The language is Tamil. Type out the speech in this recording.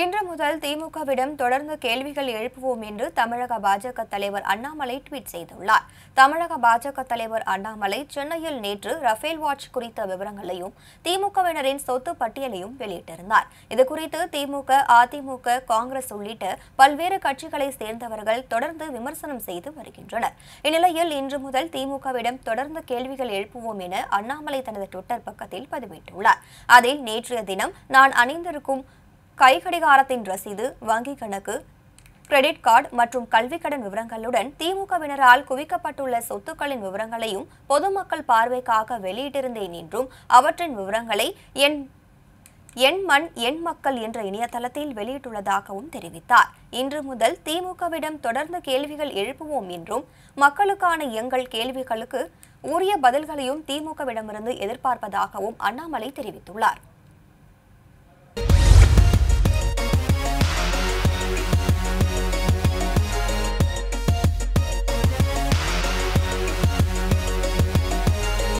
இன்று முதல் திமுகவிடம் தொடர்ந்து கேள்விகள் எழுப்புவோம் என்று தமிழக பாஜக தலைவர் அண்ணாமலை ட்வீட் செய்துள்ளார். தமிழக பாஜக தலைவர் அண்ணாமலை சென்னையில் நேற்று ரஃபேல் வாட்ச் குறித்த விவரங்களையும் திமுகவினரின் சொத்து பட்டியலையும் வெளியிட்டிருந்தார். இதுகுறித்து திமுக அதிமுக காங்கிரஸ் உள்ளிட்ட பல்வேறு கட்சிகளை சேர்ந்தவர்கள் தொடர்ந்து விமர்சனம் செய்து வருகின்றனர். இந்நிலையில் இன்று முதல் திமுகவிடம் தொடர்ந்து கேள்விகள் எழுப்புவோம் என அண்ணாமலை தனது ட்விட்டர் பக்கத்தில் பதிவிட்டுள்ளார். அதில் நேற்றைய தினம் நான் அணிந்திருக்கும் கைகடிகாரத்தின் ரசீது வங்கி கணக்கு கிரெடிட் கார்டு மற்றும் கல்விக் கடன் விவரங்களுடன் திமுகவினரால் குவிக்கப்பட்டுள்ள சொத்துக்களின் விவரங்களையும் பொதுமக்கள் பார்வைக்காக வெளியிட்டிருந்தேன் என்றும் அவற்றின் விவரங்களை என் என் மண் என் மக்கள் என்ற இணையதளத்தில் வெளியிட்டுள்ளதாகவும் தெரிவித்தார். இன்று முதல் திமுகவிடம் தொடர்ந்து கேள்விகள் எழுப்புவோம் என்றும் மக்களுக்கான எங்கள் கேள்விகளுக்கு உரிய பதில்களையும் திமுகவிடமிருந்து எதிர்பார்ப்பதாகவும் அண்ணாமலை தெரிவித்துள்ளார்.